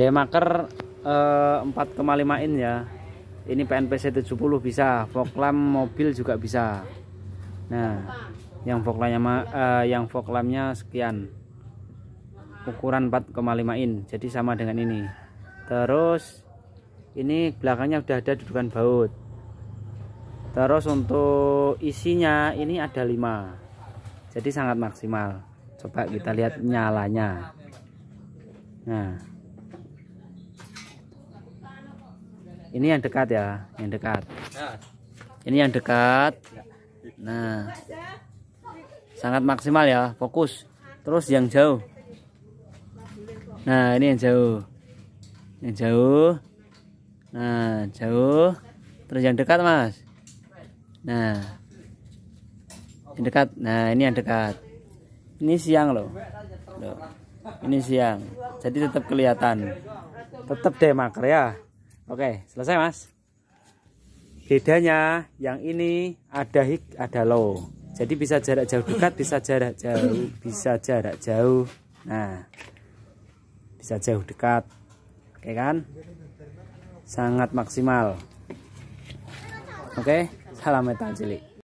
demaker eh, 4,5 in ya. Ini PNPC 70 bisa fog lamp mobil juga bisa. Nah yang fog lampnya eh, yang fog lampnya sekian. Ukuran 4,5 in jadi sama dengan ini. Terus ini belakangnya udah ada dudukan baut. Terus untuk isinya ini ada 5 jadi sangat maksimal. Coba kita lihat nyalanya. Nah ini yang dekat ya yang dekat. Ini yang dekat. Nah sangat maksimal ya fokus. Terus yang jauh. Nah ini yang jauh. Yang jauh. Nah jauh. Terus yang dekat mas? Nah yang dekat. Nah ini yang dekat. Ini siang loh, loh. ini siang. Jadi tetap kelihatan. Tetap demaker ya oke selesai mas. Bedanya yang ini ada hik ada low jadi bisa jarak jauh dekat bisa jarak jauh bisa jarak jauh. Nah bisa jauh dekat. Oke kan? Sangat maksimal. Oke salam metal cilik